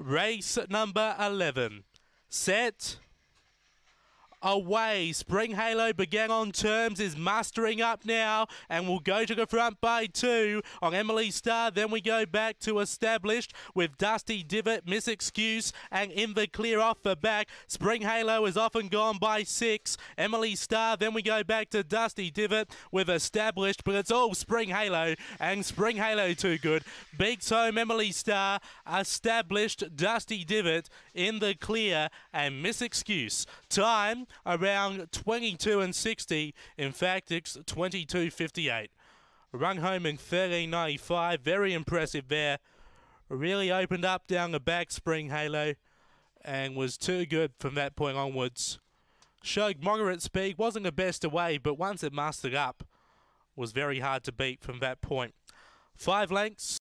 Race number 11. Set. Away. Spring Halo began on terms, is mustering up now, and will go to the front by two on Emily Star. Then we go back to established with Dusty Divot, Miss Excuse, and in the clear off the back. Spring Halo is often gone by six. Emily Star. Then we go back to Dusty Divot with established, but it's all Spring Halo, and Spring Halo too good. Beaks home Emily Star, established Dusty Divot in the clear, and Miss Excuse. Time around 22 and 60. In fact, it's 22.58. Run home in 13.95. Very impressive there. Really opened up down the back spring halo and was too good from that point onwards. Showed moderate speed, wasn't the best away, but once it mastered up, was very hard to beat from that point. Five lengths.